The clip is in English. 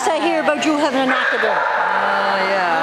this I hear about you having an accident. Oh, yeah.